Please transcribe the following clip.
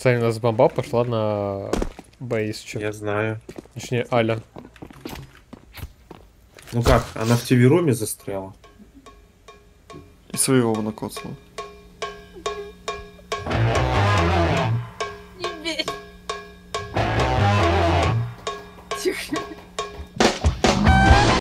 Кстати, у нас бомба пошла на боисчик. Я знаю. Точнее, Аля. Ну как, она в тв застряла. И своего накоцала. Не бей. Тихо.